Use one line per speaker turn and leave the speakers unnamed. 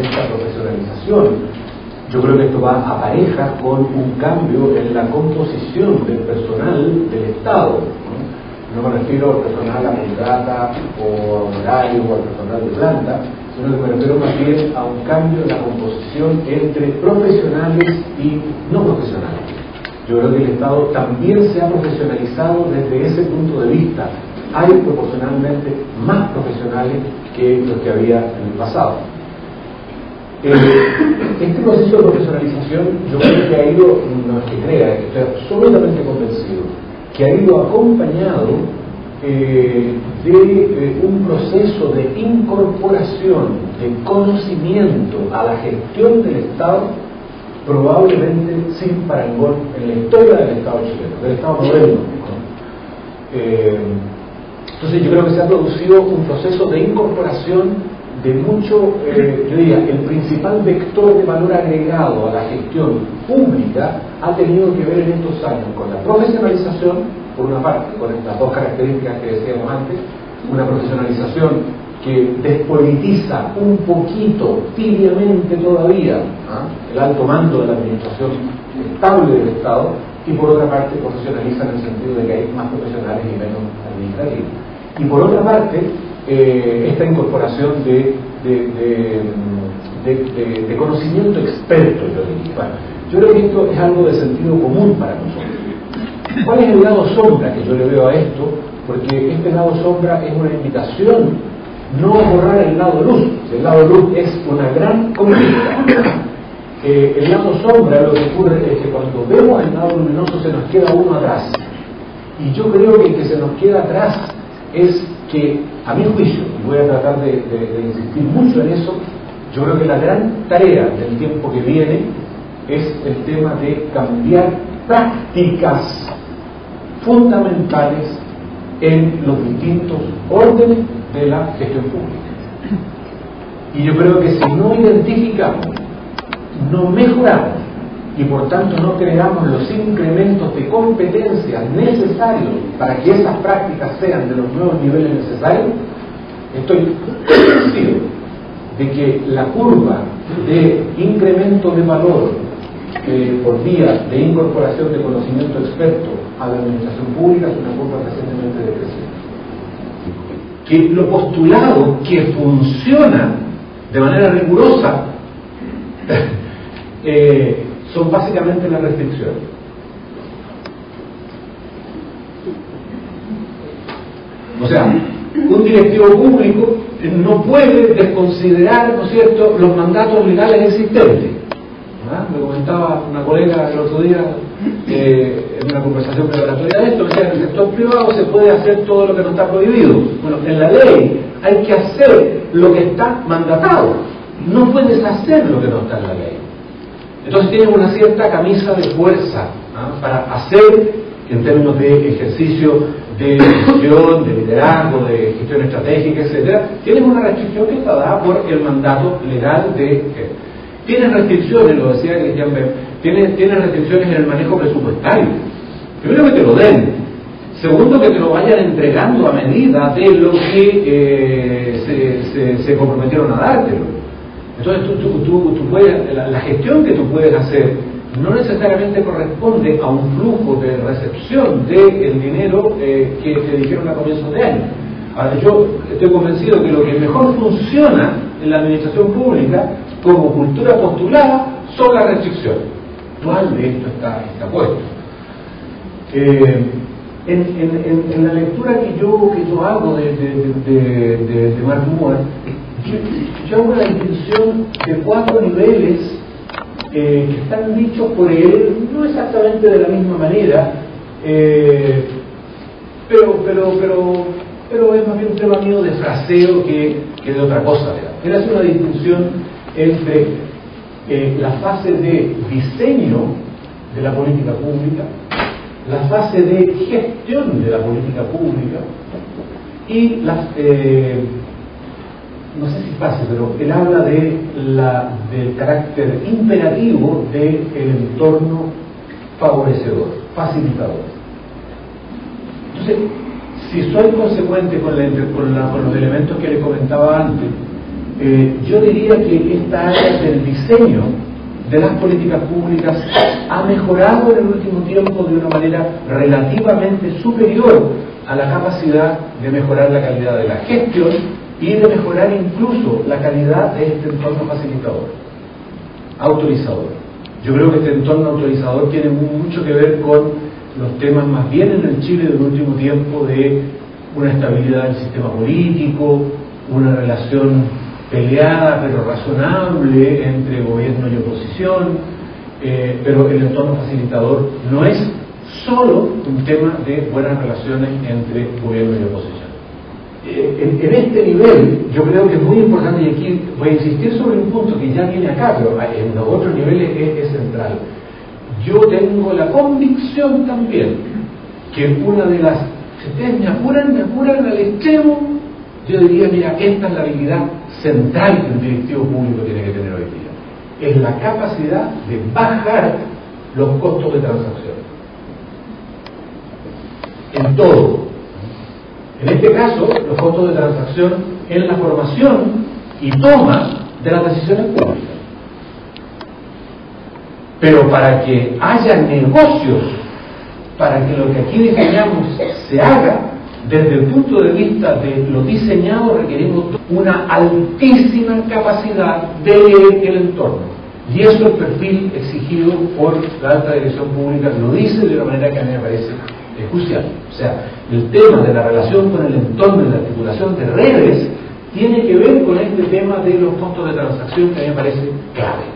esta profesionalización. Yo creo que esto va a pareja con un cambio en la composición del personal del Estado. No, me refiero al personal a contrata o a horario o al personal de planta, sino que me refiero más bien a un cambio en la composición entre profesionales y no profesionales. Yo creo que el Estado también se ha profesionalizado desde ese punto de vista. Hay proporcionalmente más profesionales que los que había en el pasado. Eh, este proceso de profesionalización yo creo que ha ido, no es que crea, estoy absolutamente convencido, que ha ido acompañado eh, de eh, un proceso de incorporación de conocimiento a la gestión del Estado probablemente sin parangón en la historia del Estado chileno, del Estado moderno. Entonces yo creo que se ha producido un proceso de incorporación de mucho, eh, yo diría, el principal vector de valor agregado a la gestión pública ha tenido que ver en estos años con la profesionalización, por una parte, con estas dos características que decíamos antes, una profesionalización que despolitiza un poquito, tibiamente todavía, ¿ah? el alto mando de la administración estable del Estado, y por otra parte profesionaliza en el sentido de que hay más profesionales y menos administrativos. Y por otra parte, eh, esta incorporación de, conocimiento experto, yo diría. yo creo que esto es algo de sentido común para nosotros. ¿Cuál es el lado sombra que yo le veo a esto? Porque este lado sombra es una invitación no borrar el lado luz. El lado luz es una gran conquista. Eh, el lado sombra lo que ocurre es que cuando vemos el lado luminoso se nos queda uno atrás. Y yo creo que el que se nos queda atrás es que, a mi juicio, y voy a tratar de, insistir mucho en eso, yo creo que la gran tarea del tiempo que viene es el tema de cambiar prácticas fundamentales en los distintos órdenes de la gestión pública. Y yo creo que si no identificamos, no mejoramos y por tanto no creamos los incrementos de competencias necesarios para que esas prácticas sean de los nuevos niveles necesarios, estoy convencido de que la curva de incremento de valor eh, por vía de incorporación de conocimiento experto a la administración pública es una curva recientemente decreciente. Que lo postulado que funciona de manera rigurosa eh, son básicamente las restricciones. O sea, un directivo público no puede desconsiderar, ¿no es cierto?, los mandatos legales existentes. Me comentaba una colega el otro día eh, en una conversación preparatoria de esto, que en el sector privado se puede hacer todo lo que no está prohibido. Bueno, en la ley hay que hacer lo que está mandatado, no puedes hacer lo que no está en la ley. Entonces tienes una cierta camisa de fuerza ¿ah? para hacer, en términos de ejercicio de gestión, de liderazgo, de gestión estratégica, etcétera, tienes una restricción que está dada por el mandato legal de Tienes restricciones, lo decía Cristian Bem, tienes, restricciones en el manejo presupuestario. Primero que te lo den. Segundo, que te lo vayan entregando a medida de lo que eh, se, comprometieron a dártelo. Entonces, tú, tú, puedes, la, gestión que tú puedes hacer no necesariamente corresponde a un flujo de recepción del dinero eh, que te dijeron a comienzos de año. Ahora, yo estoy convencido que lo que mejor funciona en la administración pública como cultura postulada son las restricciones. ¿Cuál de esto está, está puesto? Eh, en, la lectura que yo, que yo hago de, de, de, Mark Moore, yo, hago la distinción de cuatro niveles eh, que están dichos por él, no exactamente de la misma manera, eh, pero, pero, pero, pero es más bien un tema mío de fraseo que, que de otra cosa. Él hace una distinción entre eh, la fase de diseño de la política pública, la fase de gestión de la política pública y las, no sé si fase, pero él habla de la, del carácter imperativo del entorno favorecedor, facilitador. Entonces, si soy consecuente con, con los elementos que le comentaba antes, eh, yo diría que esta área del diseño de las políticas públicas ha mejorado en el último tiempo de una manera relativamente superior a la capacidad de mejorar la calidad de la gestión y de mejorar incluso la calidad de este entorno facilitador, autorizador. Yo creo que este entorno autorizador tiene mucho que ver con los temas más bien en el Chile del último tiempo de una estabilidad del sistema político, una relación peleada pero razonable entre gobierno y oposición, eh, pero el entorno facilitador no es solo un tema de buenas relaciones entre gobierno y oposición. Eh, en, este nivel yo creo que es muy importante, y aquí voy a insistir sobre un punto que ya viene acá, pero en los otros niveles es, central. Yo tengo la convicción también que una de las, si ustedes me apuran, me apuran al extremo, yo diría, mira, esta es la habilidad central que un directivo público tiene que tener hoy día. Es la capacidad de bajar los costos de transacción. En todo. Este caso, los costos de transacción en la formación y toma de las decisiones públicas. Pero para que haya negocios, para que lo que aquí diseñamos se haga, desde el punto de vista de lo diseñado requerimos una altísima capacidad de leer el entorno. Y eso el perfil exigido por la alta dirección pública lo dice de una manera que a mí me parece crucial. O sea, el tema de la relación con el entorno y la articulación de redes tiene que ver con este tema de los costos de transacción que a mí me parece clave.